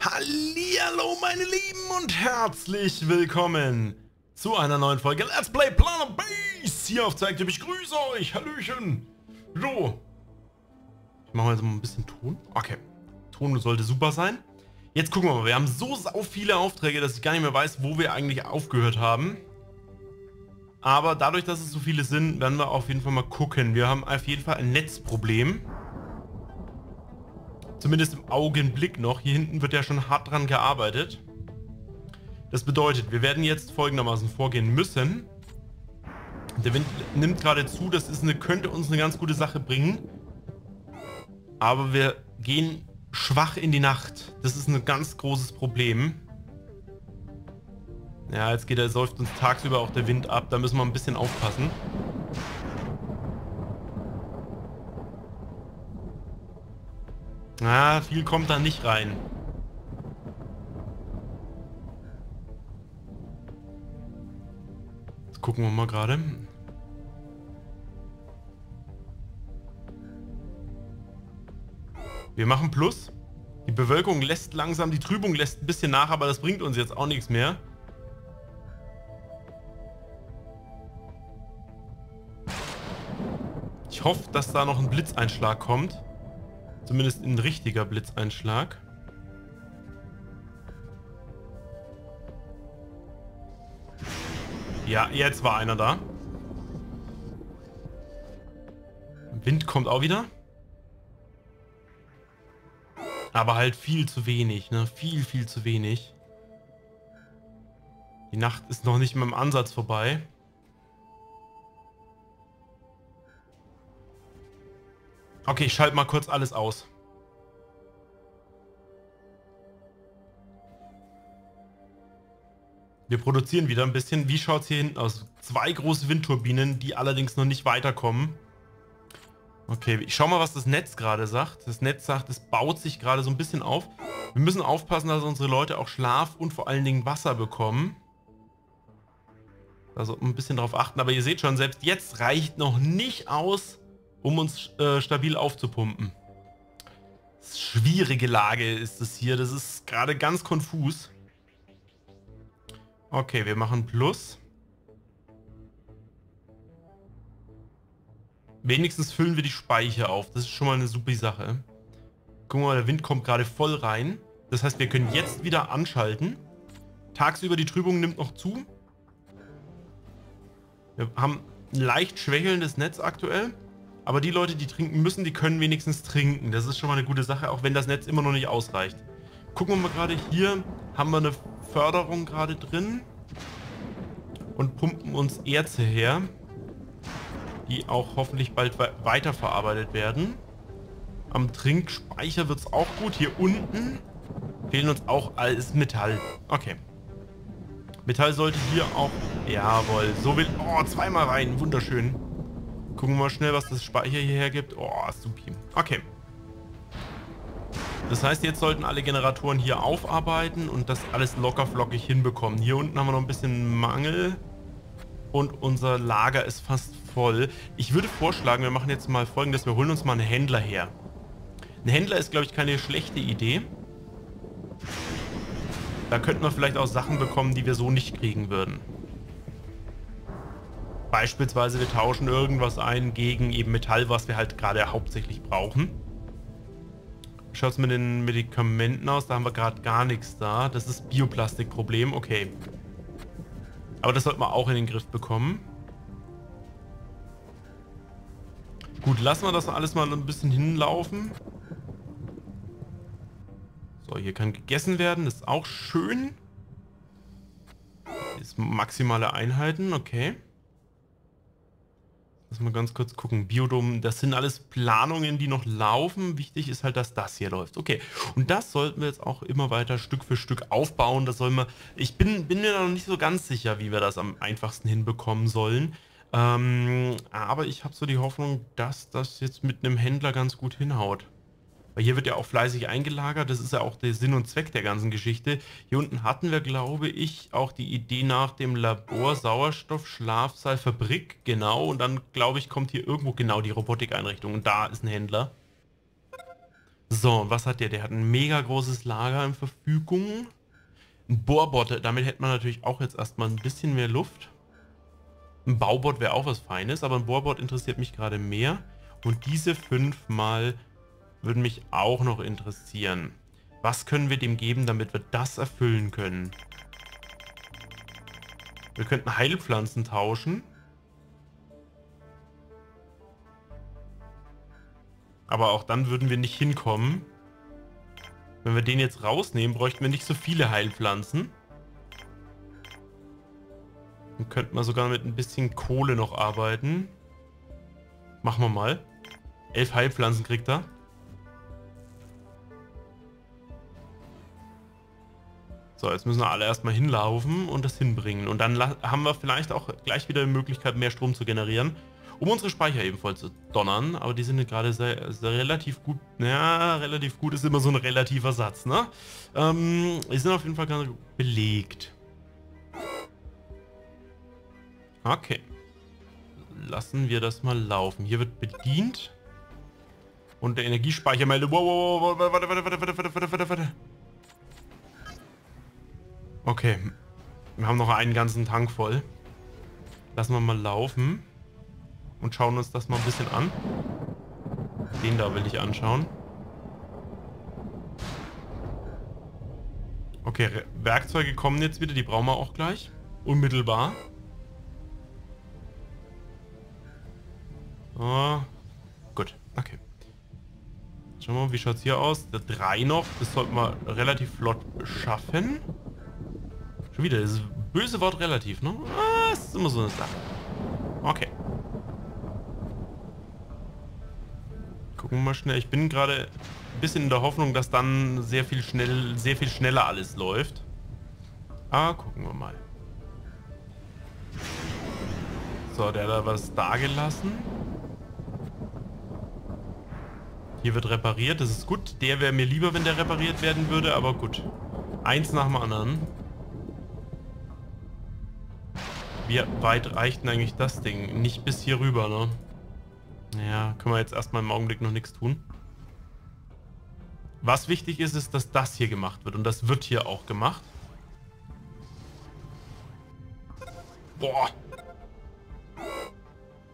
Hallihallo meine Lieben und herzlich willkommen zu einer neuen Folge Let's Play Planet Base hier auf Zeigtyp. Ich grüße euch, Hallöchen. So. Ich mache jetzt mal ein bisschen Ton. Okay. Ton sollte super sein. Jetzt gucken wir mal. Wir haben so sau viele Aufträge, dass ich gar nicht mehr weiß, wo wir eigentlich aufgehört haben. Aber dadurch, dass es so viele sind, werden wir auf jeden Fall mal gucken. Wir haben auf jeden Fall ein Netzproblem. Zumindest im Augenblick noch. Hier hinten wird ja schon hart dran gearbeitet. Das bedeutet, wir werden jetzt folgendermaßen vorgehen müssen. Der Wind nimmt gerade zu, das ist eine, könnte uns eine ganz gute Sache bringen. Aber wir gehen schwach in die Nacht. Das ist ein ganz großes Problem. Ja, jetzt geht er, säuft uns tagsüber auch der Wind ab. Da müssen wir ein bisschen aufpassen. Na, viel kommt da nicht rein. Jetzt gucken wir mal gerade. Wir machen Plus. Die Bewölkung lässt langsam, die Trübung lässt ein bisschen nach, aber das bringt uns jetzt auch nichts mehr. Ich hoffe, dass da noch ein Blitzeinschlag kommt. Zumindest ein richtiger Blitzeinschlag. Ja, jetzt war einer da. Wind kommt auch wieder. Aber halt viel zu wenig, ne? Viel, viel zu wenig. Die Nacht ist noch nicht mit dem Ansatz vorbei. Okay, ich schalte mal kurz alles aus. Wir produzieren wieder ein bisschen. Wie schaut es hier hinten aus? Zwei große Windturbinen, die allerdings noch nicht weiterkommen. Okay, ich schau mal, was das Netz gerade sagt. Das Netz sagt, es baut sich gerade so ein bisschen auf. Wir müssen aufpassen, dass unsere Leute auch Schlaf und vor allen Dingen Wasser bekommen. Also ein bisschen darauf achten. Aber ihr seht schon, selbst jetzt reicht noch nicht aus, um uns äh, stabil aufzupumpen. Schwierige Lage ist es hier. Das ist gerade ganz konfus. Okay, wir machen Plus. Wenigstens füllen wir die Speicher auf. Das ist schon mal eine super Sache. Guck mal, der Wind kommt gerade voll rein. Das heißt, wir können jetzt wieder anschalten. Tagsüber die Trübung nimmt noch zu. Wir haben ein leicht schwächelndes Netz aktuell. Aber die Leute, die trinken müssen, die können wenigstens trinken. Das ist schon mal eine gute Sache, auch wenn das Netz immer noch nicht ausreicht. Gucken wir mal gerade hier, haben wir eine Förderung gerade drin. Und pumpen uns Erze her. Die auch hoffentlich bald weiterverarbeitet werden. Am Trinkspeicher wird es auch gut. Hier unten fehlen uns auch alles Metall. Okay. Metall sollte hier auch... Jawohl, so will... Oh, zweimal rein. Wunderschön. Gucken wir mal schnell, was das Speicher hierher gibt. Oh, supi. Okay. Das heißt, jetzt sollten alle Generatoren hier aufarbeiten und das alles locker flockig hinbekommen. Hier unten haben wir noch ein bisschen Mangel und unser Lager ist fast voll. Ich würde vorschlagen, wir machen jetzt mal folgendes. Wir holen uns mal einen Händler her. Ein Händler ist, glaube ich, keine schlechte Idee. Da könnten wir vielleicht auch Sachen bekommen, die wir so nicht kriegen würden. Beispielsweise wir tauschen irgendwas ein gegen eben Metall, was wir halt gerade hauptsächlich brauchen. Schaut es mit den Medikamenten aus? Da haben wir gerade gar nichts da. Das ist Bioplastikproblem. Okay. Aber das sollte man auch in den Griff bekommen. Gut, lassen wir das alles mal ein bisschen hinlaufen. So, hier kann gegessen werden. Das ist auch schön. Ist maximale Einheiten. Okay. Lass mal ganz kurz gucken. Biodom, das sind alles Planungen, die noch laufen. Wichtig ist halt, dass das hier läuft. Okay, und das sollten wir jetzt auch immer weiter Stück für Stück aufbauen. Das soll wir, ich bin, bin mir noch nicht so ganz sicher, wie wir das am einfachsten hinbekommen sollen. Ähm, aber ich habe so die Hoffnung, dass das jetzt mit einem Händler ganz gut hinhaut. Weil hier wird ja auch fleißig eingelagert, das ist ja auch der Sinn und Zweck der ganzen Geschichte. Hier unten hatten wir, glaube ich, auch die Idee nach dem Labor Sauerstoff, Schlafsaal, Fabrik, genau. Und dann, glaube ich, kommt hier irgendwo genau die Robotikeinrichtung und da ist ein Händler. So, was hat der? Der hat ein mega großes Lager in Verfügung. Ein Bohrbot, damit hätte man natürlich auch jetzt erstmal ein bisschen mehr Luft. Ein Baubot wäre auch was Feines, aber ein Bohrbot interessiert mich gerade mehr. Und diese fünfmal würden mich auch noch interessieren. Was können wir dem geben, damit wir das erfüllen können? Wir könnten Heilpflanzen tauschen. Aber auch dann würden wir nicht hinkommen. Wenn wir den jetzt rausnehmen, bräuchten wir nicht so viele Heilpflanzen. Dann könnten wir sogar mit ein bisschen Kohle noch arbeiten. Machen wir mal. Elf Heilpflanzen kriegt er. So, jetzt müssen wir alle erstmal hinlaufen und das hinbringen. Und dann haben wir vielleicht auch gleich wieder die Möglichkeit, mehr Strom zu generieren, um unsere Speicher eben voll zu donnern. Aber die sind gerade sehr, sehr, relativ gut. Ja, relativ gut ist immer so ein relativer Satz, ne? Ähm, die sind auf jeden Fall ganz belegt. Okay. Lassen wir das mal laufen. Hier wird bedient. Und der Energiespeicher meldet... Wow, wow, wow, warte, warte, warte, warte, warte, warte, warte. Okay. Wir haben noch einen ganzen Tank voll. Lassen wir mal laufen. Und schauen uns das mal ein bisschen an. Den da will ich anschauen. Okay, Werkzeuge kommen jetzt wieder. Die brauchen wir auch gleich. Unmittelbar. Oh, gut, okay. Schauen wir mal, wie schaut es hier aus? Der 3 noch. Das sollten wir relativ flott schaffen. Schon wieder, das böse Wort relativ, ne? Ah, ist immer so eine Sache. Okay. Gucken wir mal schnell. Ich bin gerade ein bisschen in der Hoffnung, dass dann sehr viel schnell, sehr viel schneller alles läuft. Ah, gucken wir mal. So, der hat da was da gelassen. Hier wird repariert, das ist gut. Der wäre mir lieber, wenn der repariert werden würde, aber gut. Eins nach dem anderen. Wie weit reicht denn eigentlich das Ding? Nicht bis hier rüber, ne? Ja, können wir jetzt erstmal im Augenblick noch nichts tun. Was wichtig ist, ist, dass das hier gemacht wird. Und das wird hier auch gemacht. Boah.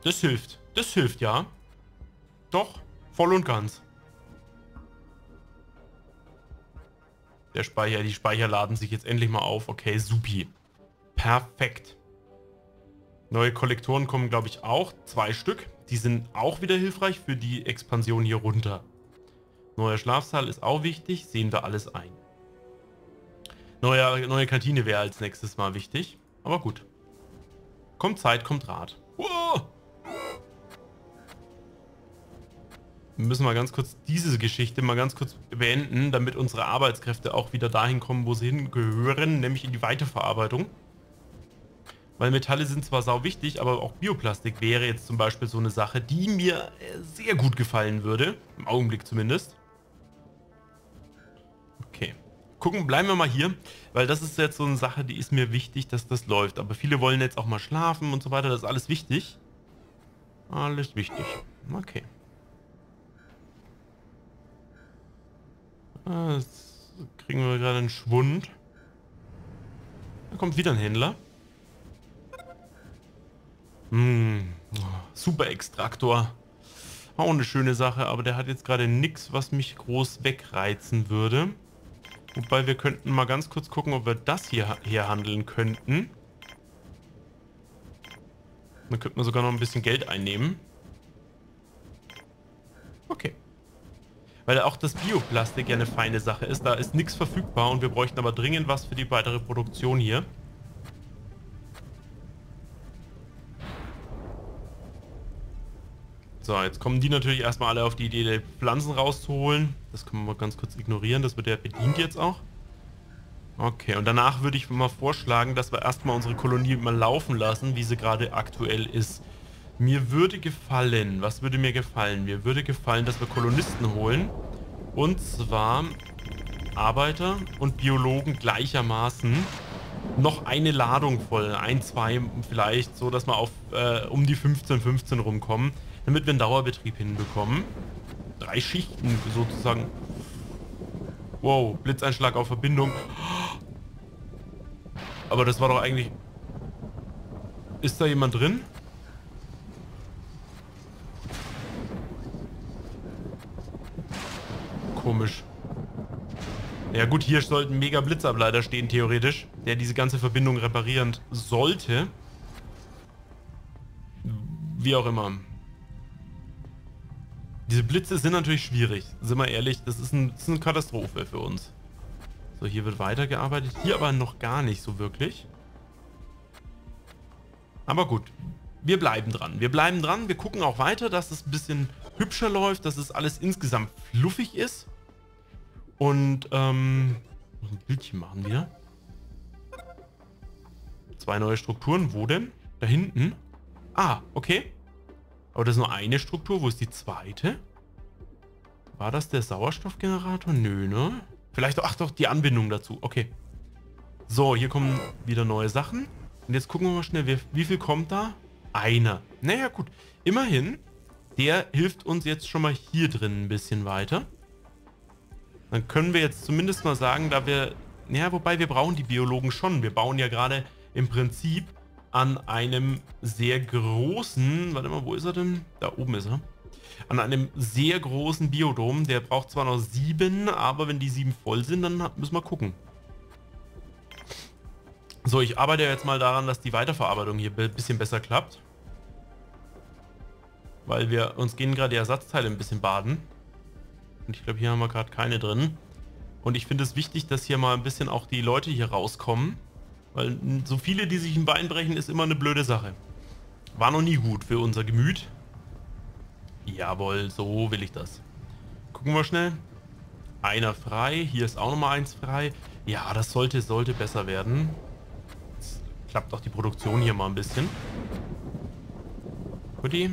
Das hilft. Das hilft, ja. Doch, voll und ganz. Der Speicher, die Speicher laden sich jetzt endlich mal auf. Okay, supi. Perfekt. Neue Kollektoren kommen, glaube ich, auch. Zwei Stück. Die sind auch wieder hilfreich für die Expansion hier runter. Neuer Schlafsaal ist auch wichtig. Sehen wir alles ein. Neue, neue Kantine wäre als nächstes mal wichtig. Aber gut. Kommt Zeit, kommt Rat. Wow. Wir müssen mal ganz kurz diese Geschichte mal ganz kurz beenden, damit unsere Arbeitskräfte auch wieder dahin kommen, wo sie hingehören, nämlich in die Weiterverarbeitung. Weil Metalle sind zwar sau wichtig, aber auch Bioplastik wäre jetzt zum Beispiel so eine Sache, die mir äh, sehr gut gefallen würde. Im Augenblick zumindest. Okay. Gucken, bleiben wir mal hier, weil das ist jetzt so eine Sache, die ist mir wichtig, dass das läuft. Aber viele wollen jetzt auch mal schlafen und so weiter, das ist alles wichtig. Alles wichtig. Okay. Jetzt kriegen wir gerade einen Schwund. Da kommt wieder ein Händler. Mmh, super Extraktor. Auch eine schöne Sache, aber der hat jetzt gerade nichts, was mich groß wegreizen würde. Wobei wir könnten mal ganz kurz gucken, ob wir das hier, hier handeln könnten. Dann könnten wir sogar noch ein bisschen Geld einnehmen. Okay. Weil auch das Bioplastik ja eine feine Sache ist. Da ist nichts verfügbar und wir bräuchten aber dringend was für die weitere Produktion hier. So, jetzt kommen die natürlich erstmal alle auf die Idee, die Pflanzen rauszuholen. Das können wir mal ganz kurz ignorieren, das wird ja bedient jetzt auch. Okay, und danach würde ich mal vorschlagen, dass wir erstmal unsere Kolonie mal laufen lassen, wie sie gerade aktuell ist. Mir würde gefallen, was würde mir gefallen? Mir würde gefallen, dass wir Kolonisten holen. Und zwar Arbeiter und Biologen gleichermaßen. Noch eine Ladung voll, ein, zwei vielleicht, so dass wir auf äh, um die 15, 15 rumkommen damit wir einen Dauerbetrieb hinbekommen. Drei Schichten sozusagen Wow, Blitzeinschlag auf Verbindung. Aber das war doch eigentlich... Ist da jemand drin? Komisch. Ja gut, hier sollte ein mega Blitzableiter stehen, theoretisch, der diese ganze Verbindung reparieren sollte. Wie auch immer. Diese Blitze sind natürlich schwierig, sind wir ehrlich. Das ist, ein, das ist eine Katastrophe für uns. So, hier wird weitergearbeitet. Hier aber noch gar nicht so wirklich. Aber gut, wir bleiben dran. Wir bleiben dran. Wir gucken auch weiter, dass es ein bisschen hübscher läuft, dass es alles insgesamt fluffig ist. Und, ähm, ein Bildchen machen wir. Zwei neue Strukturen. Wo denn? Da hinten? Ah, okay. Aber das ist nur eine Struktur. Wo ist die zweite? War das der Sauerstoffgenerator? Nö, ne? Vielleicht, ach doch, die Anbindung dazu. Okay. So, hier kommen wieder neue Sachen. Und jetzt gucken wir mal schnell, wie, wie viel kommt da? Einer. Naja, gut. Immerhin, der hilft uns jetzt schon mal hier drin ein bisschen weiter. Dann können wir jetzt zumindest mal sagen, da wir... Ja, wobei wir brauchen die Biologen schon. Wir bauen ja gerade im Prinzip an einem sehr großen, warte mal, wo ist er denn? Da oben ist er. An einem sehr großen Biodom. Der braucht zwar noch sieben, aber wenn die sieben voll sind, dann müssen wir gucken. So, ich arbeite jetzt mal daran, dass die Weiterverarbeitung hier ein bisschen besser klappt. Weil wir uns gehen gerade die Ersatzteile ein bisschen baden. Und ich glaube, hier haben wir gerade keine drin. Und ich finde es wichtig, dass hier mal ein bisschen auch die Leute hier rauskommen. Weil so viele, die sich ein Bein brechen, ist immer eine blöde Sache. War noch nie gut für unser Gemüt. Jawohl, so will ich das. Gucken wir schnell. Einer frei. Hier ist auch nochmal eins frei. Ja, das sollte, sollte besser werden. Jetzt klappt auch die Produktion hier mal ein bisschen. Guti.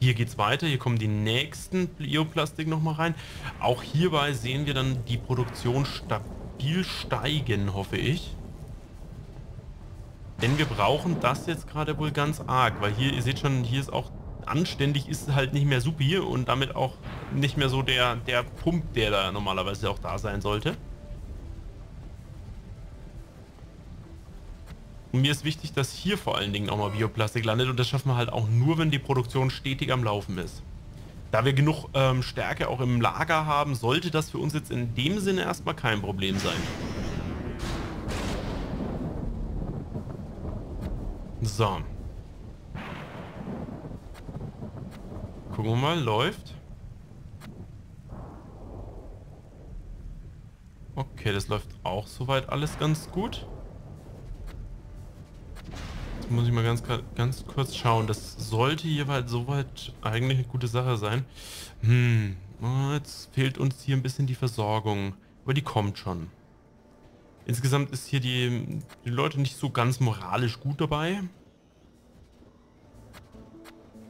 Hier geht's weiter. Hier kommen die nächsten Bioplastik nochmal rein. Auch hierbei sehen wir dann die Produktion stabil steigen, hoffe ich. Denn wir brauchen das jetzt gerade wohl ganz arg, weil hier, ihr seht schon, hier ist auch anständig ist halt nicht mehr supi und damit auch nicht mehr so der, der Pump, der da normalerweise auch da sein sollte. Und mir ist wichtig, dass hier vor allen Dingen auch mal Bioplastik landet und das schaffen wir halt auch nur, wenn die Produktion stetig am Laufen ist. Da wir genug ähm, Stärke auch im Lager haben, sollte das für uns jetzt in dem Sinne erstmal kein Problem sein. So. Gucken wir mal, läuft. Okay, das läuft auch soweit alles ganz gut. Jetzt muss ich mal ganz, ganz kurz schauen. Das sollte jeweils soweit eigentlich eine gute Sache sein. Hm, jetzt fehlt uns hier ein bisschen die Versorgung. Aber die kommt schon. Insgesamt ist hier die, die Leute nicht so ganz moralisch gut dabei.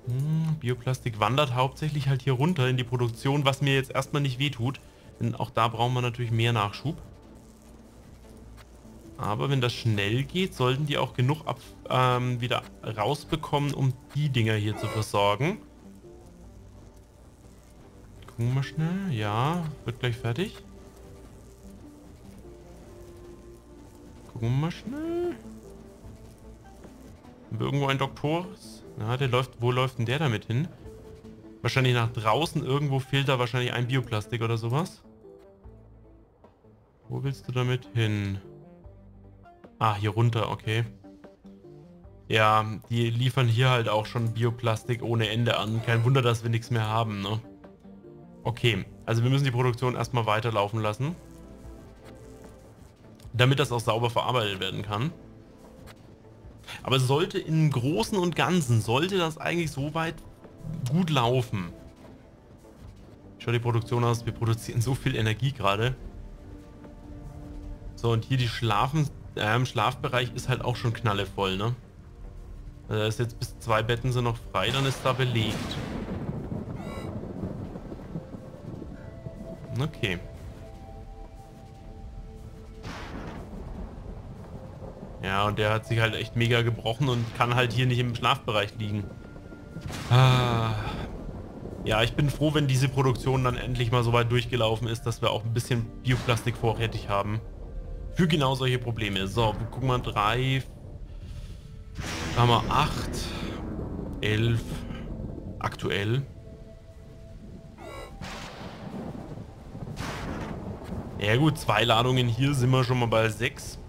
Hm, Bioplastik wandert hauptsächlich halt hier runter in die Produktion, was mir jetzt erstmal nicht wehtut. Denn auch da brauchen wir natürlich mehr Nachschub. Aber wenn das schnell geht, sollten die auch genug ab, ähm, wieder rausbekommen, um die Dinger hier zu versorgen. Gucken wir schnell. Ja, wird gleich fertig. Gucken wir mal schnell. Haben wir irgendwo ein Doktors? Na, der läuft. Wo läuft denn der damit hin? Wahrscheinlich nach draußen. Irgendwo fehlt da wahrscheinlich ein Bioplastik oder sowas. Wo willst du damit hin? Ah, hier runter, okay. Ja, die liefern hier halt auch schon Bioplastik ohne Ende an. Kein Wunder, dass wir nichts mehr haben, ne? Okay, also wir müssen die Produktion erstmal weiterlaufen lassen damit das auch sauber verarbeitet werden kann. Aber sollte im Großen und Ganzen, sollte das eigentlich soweit gut laufen. Schau die Produktion aus, wir produzieren so viel Energie gerade. So, und hier die Schlafen, äh, Schlafbereich ist halt auch schon knallevoll, ne? Also ist jetzt bis zwei Betten sind noch frei, dann ist da belegt. Okay. Ja, und der hat sich halt echt mega gebrochen und kann halt hier nicht im Schlafbereich liegen. Ah. Ja, ich bin froh, wenn diese Produktion dann endlich mal so weit durchgelaufen ist, dass wir auch ein bisschen Bioplastik vorrätig haben. Für genau solche Probleme. So, guck mal, drei, haben wir acht, elf, aktuell. Ja gut, zwei Ladungen hier sind wir schon mal bei sechs.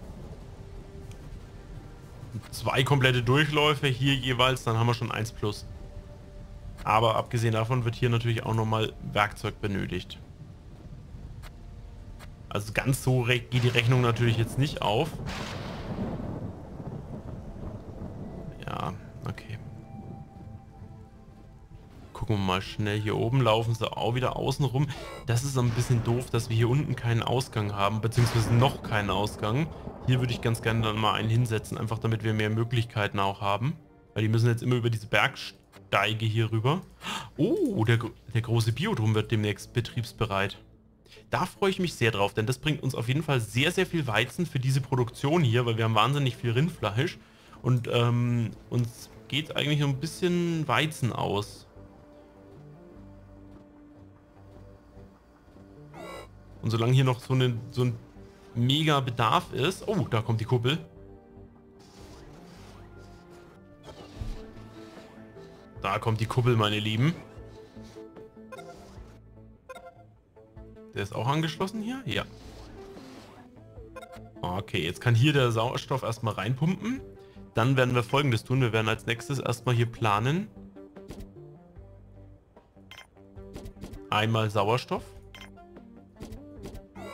Zwei komplette Durchläufe hier jeweils, dann haben wir schon eins plus. Aber abgesehen davon wird hier natürlich auch nochmal Werkzeug benötigt. Also ganz so geht die Rechnung natürlich jetzt nicht auf. Ja, okay. Gucken wir mal schnell. Hier oben laufen sie auch wieder außen rum. Das ist ein bisschen doof, dass wir hier unten keinen Ausgang haben, beziehungsweise noch keinen Ausgang. Hier würde ich ganz gerne dann mal einen hinsetzen, einfach damit wir mehr Möglichkeiten auch haben. Weil die müssen jetzt immer über diese Bergsteige hier rüber. Oh, der, der große Biodrom wird demnächst betriebsbereit. Da freue ich mich sehr drauf, denn das bringt uns auf jeden Fall sehr, sehr viel Weizen für diese Produktion hier, weil wir haben wahnsinnig viel Rindfleisch und ähm, uns geht eigentlich ein bisschen Weizen aus. Und solange hier noch so, eine, so ein mega Bedarf ist... Oh, da kommt die Kuppel. Da kommt die Kuppel, meine Lieben. Der ist auch angeschlossen hier? Ja. Okay, jetzt kann hier der Sauerstoff erstmal reinpumpen. Dann werden wir folgendes tun. Wir werden als nächstes erstmal hier planen. Einmal Sauerstoff.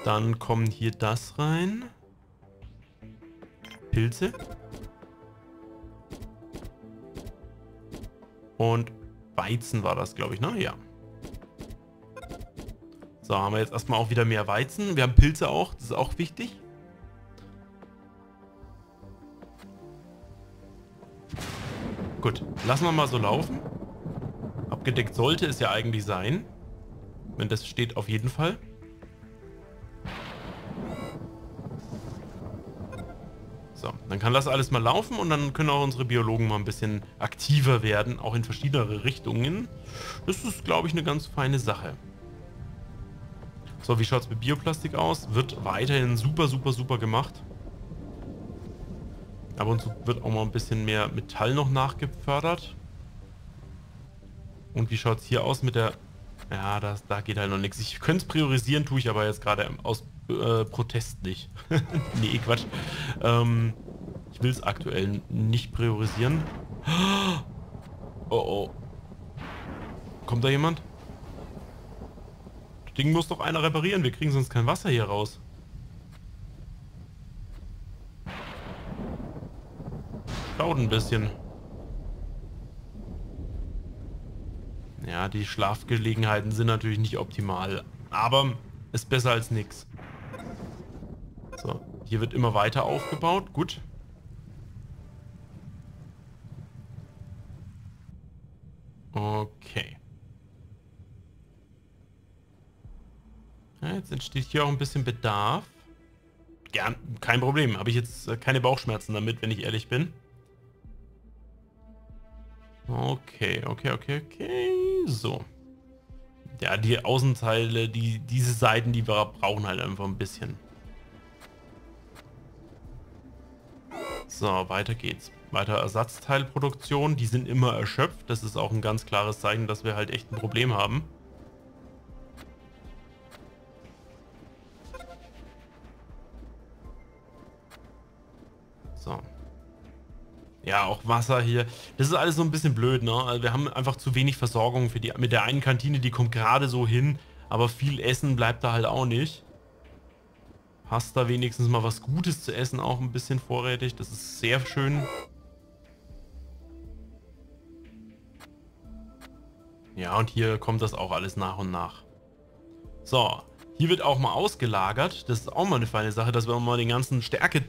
Dann kommen hier das rein. Pilze. Und Weizen war das, glaube ich, ne? Ja. So, haben wir jetzt erstmal auch wieder mehr Weizen. Wir haben Pilze auch, das ist auch wichtig. Gut, lassen wir mal so laufen. Abgedeckt sollte es ja eigentlich sein. Wenn das steht, auf jeden Fall. So, dann kann das alles mal laufen und dann können auch unsere Biologen mal ein bisschen aktiver werden, auch in verschiedene Richtungen. Das ist, glaube ich, eine ganz feine Sache. So, wie schaut es mit Bioplastik aus? Wird weiterhin super, super, super gemacht. Aber uns wird auch mal ein bisschen mehr Metall noch nachgefördert. Und wie schaut es hier aus mit der... Ja, das, da geht halt noch nichts. Ich könnte es priorisieren, tue ich aber jetzt gerade aus äh, Protest nicht. nee, Quatsch. Ähm, ich will es aktuell nicht priorisieren. Oh, oh. Kommt da jemand? Ding muss doch einer reparieren. Wir kriegen sonst kein Wasser hier raus. Schaut ein bisschen. Ja, die Schlafgelegenheiten sind natürlich nicht optimal. Aber ist besser als nichts. Hier wird immer weiter aufgebaut. Gut. Okay. Ja, jetzt entsteht hier auch ein bisschen Bedarf. Gern, kein Problem. Habe ich jetzt äh, keine Bauchschmerzen damit, wenn ich ehrlich bin. Okay, okay, okay, okay. So. Ja, die Außenteile, die, diese Seiten, die wir brauchen halt einfach ein bisschen. So, weiter geht's. Weiter Ersatzteilproduktion, die sind immer erschöpft. Das ist auch ein ganz klares Zeichen, dass wir halt echt ein Problem haben. So. Ja, auch Wasser hier. Das ist alles so ein bisschen blöd, ne? Also wir haben einfach zu wenig Versorgung für die. Mit der einen Kantine, die kommt gerade so hin, aber viel Essen bleibt da halt auch nicht. Hast da wenigstens mal was Gutes zu essen, auch ein bisschen vorrätig. Das ist sehr schön. Ja, und hier kommt das auch alles nach und nach. So, hier wird auch mal ausgelagert. Das ist auch mal eine feine Sache, dass wir mal den ganzen Stärke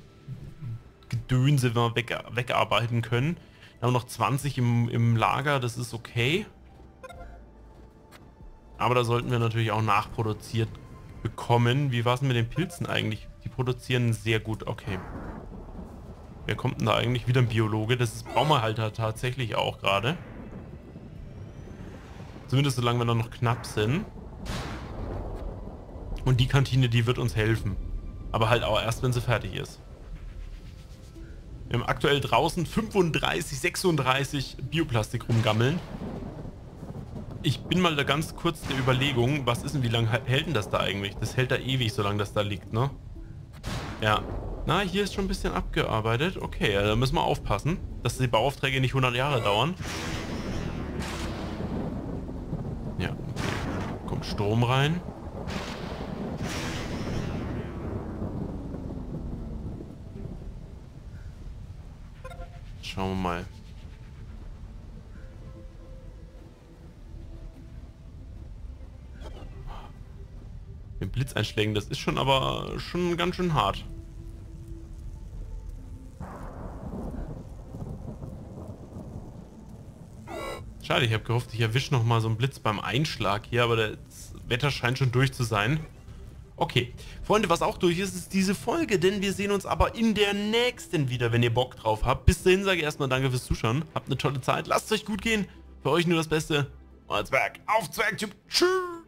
Gedönse weg, wegarbeiten können. Wir haben noch 20 im, im Lager, das ist okay. Aber da sollten wir natürlich auch nachproduziert bekommen. Wie war es mit den Pilzen eigentlich? Die produzieren sehr gut, okay. Wer kommt denn da eigentlich? Wieder ein Biologe. Das ist Baumerhalter tatsächlich auch gerade. Zumindest solange wir noch knapp sind. Und die Kantine, die wird uns helfen. Aber halt auch erst, wenn sie fertig ist. Wir haben aktuell draußen 35, 36 Bioplastik rumgammeln. Ich bin mal da ganz kurz der Überlegung, was ist denn, wie lange hält denn das da eigentlich? Das hält da ewig, solange das da liegt, ne? Ja. Na, hier ist schon ein bisschen abgearbeitet. Okay, ja, da müssen wir aufpassen, dass die Bauaufträge nicht 100 Jahre dauern. Ja, okay. Kommt Strom rein. Schauen wir mal. Mit Blitzeinschlägen, das ist schon aber schon ganz schön hart. Schade, ich habe gehofft, ich erwische noch mal so einen Blitz beim Einschlag hier, aber das Wetter scheint schon durch zu sein. Okay, Freunde, was auch durch ist, ist diese Folge, denn wir sehen uns aber in der nächsten wieder, wenn ihr Bock drauf habt. Bis dahin sage ich erstmal danke fürs Zuschauen, habt eine tolle Zeit, lasst es euch gut gehen, für euch nur das Beste. Euer Zwerg, auf Zwergtyp, tschüss!